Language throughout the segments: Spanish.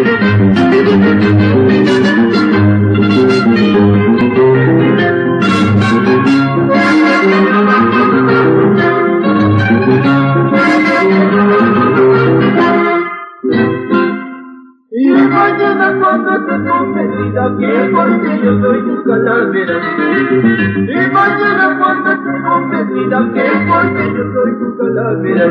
Y mañana cuando te convencida que porque yo soy tu calavera.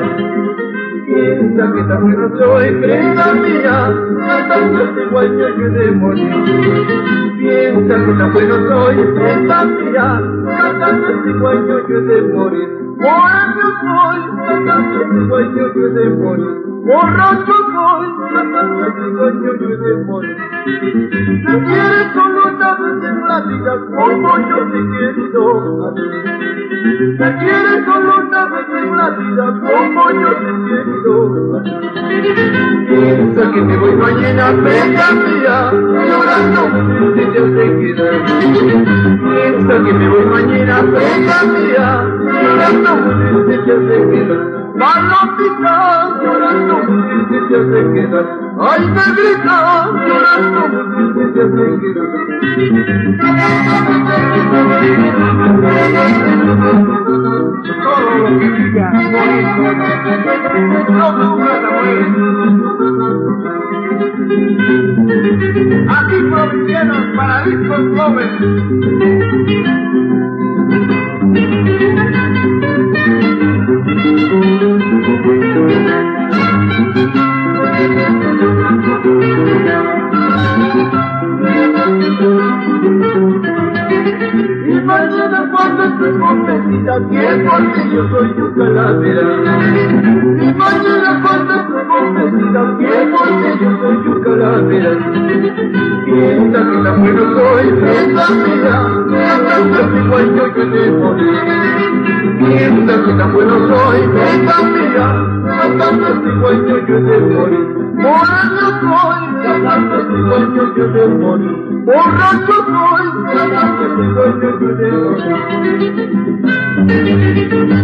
Piensa que tan bueno soy, prenda mía, cantando este guayo que de morir. Piensa que tan bueno soy, prenda mía, cantando este guayo que de morir. Borracho soy, cantando este guayo que de morir. Borracho soy, cantando este guayo que de morir. Si quieres solo una vez en la vida como yo te he querido a ti. Si quieres solo una vez en la vida como yo te ti. Piensa que me voy mañana, bella mía, llorando si te te quedar. Piensa que me voy mañana, bella mía, llorando si te te quedar. Palomita, llorando si te te quedar. Ay, negrita, llorando si te te quedar. No Así prometieron para discos jóvenes. Cuando estés convencida que porque yo soy tu calavera. Y mañana cuando estés convencida que porque yo soy tu calavera. Piensa que tan bueno soy, piensa mía, cantando mi guayo que te. Piensa que tan bueno soy, piensa cantando mi guayo que te. Borracho soy, cantando mi guayo que te. Borracho soy, Thank you.